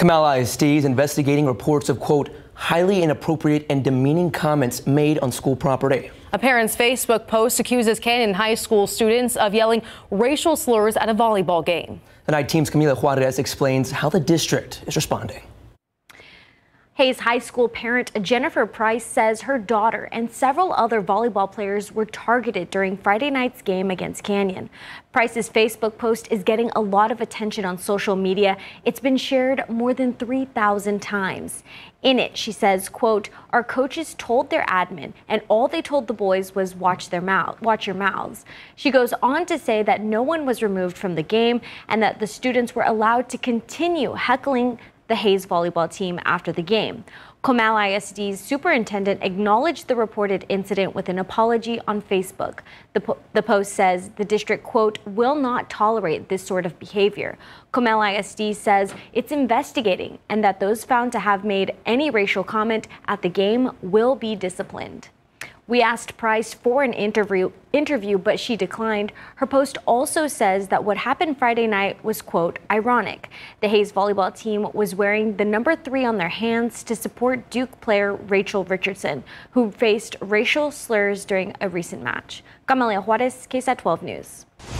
Comal ISD is investigating reports of, quote, highly inappropriate and demeaning comments made on school property. A parent's Facebook post accuses Canyon High School students of yelling racial slurs at a volleyball game. The night Team's Camelia Juarez explains how the district is responding. Hays High School parent Jennifer Price says her daughter and several other volleyball players were targeted during Friday night's game against Canyon. Price's Facebook post is getting a lot of attention on social media. It's been shared more than 3,000 times. In it, she says, quote, our coaches told their admin and all they told the boys was watch their mouth, watch your mouths. She goes on to say that no one was removed from the game and that the students were allowed to continue heckling the Hays volleyball team after the game. Comal ISD's superintendent acknowledged the reported incident with an apology on Facebook. The, po the, post says the district, quote, will not tolerate this sort of behavior. Comal ISD says it's investigating and that those found to have made any racial comment at the game will be disciplined. We asked Price for an interview, interview, but she declined. Her post also says that what happened Friday night was, quote, ironic. The Hays volleyball team was wearing the number three on their hands to support Duke player Rachel Richardson, who faced racial slurs during a recent match. Camelia Juarez, KSAT 12 News.